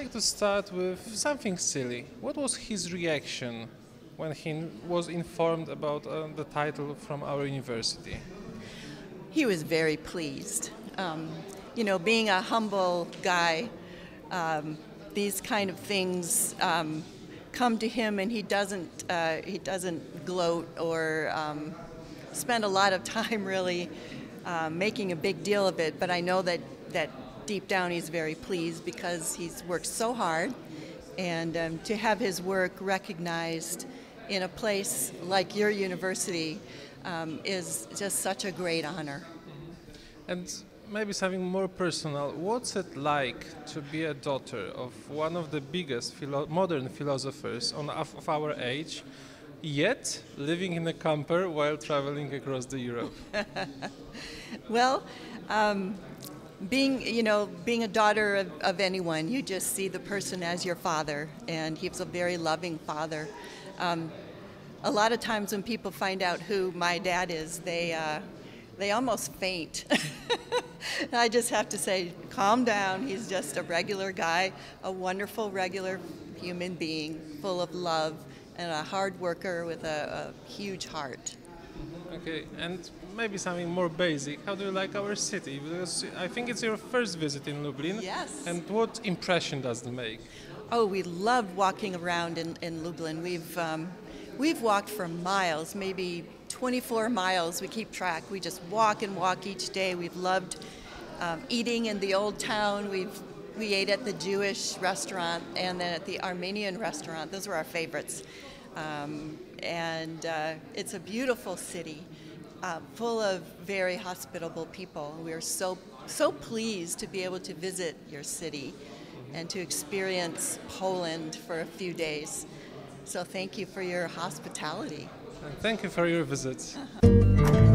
like to start with something silly. What was his reaction when he was informed about uh, the title from our university? He was very pleased. Um, you know, being a humble guy, um, these kind of things um, come to him, and he doesn't uh, he doesn't gloat or um, spend a lot of time really uh, making a big deal of it. But I know that that deep down he's very pleased because he's worked so hard, and um, to have his work recognized in a place like your university um, is just such a great honor. And maybe something more personal. What's it like to be a daughter of one of the biggest philo- modern philosophers on, of, of our age, yet living in a camper while traveling across the Europe? well, um, being you know being a daughter of, of, anyone, you just see the person as your father, and he was a very loving father. Um, a lot of times when people find out who my dad is, they uh, they almost faint. I just have to say, calm down. He's just a regular guy, a wonderful, regular human being, full of love, and a hard worker with a, a huge heart. Okay, and maybe something more basic. How do you like our city? Because I think it's your first visit in Lublin. Yes. And what impression does it make? Oh, we love walking around in, in Lublin. We've um, we've walked for miles, maybe 24 miles. We keep track. We just walk and walk each day. We've loved um, eating in the old town. We've we ate at the Jewish restaurant and then at the Armenian restaurant. Those were our favorites. Um, and uh, it's a beautiful city, uh, full of very hospitable people. We are so so pleased to be able to visit your city and to experience Poland for a few days. So thank you for your hospitality. Thank you for your visit. Uh-huh.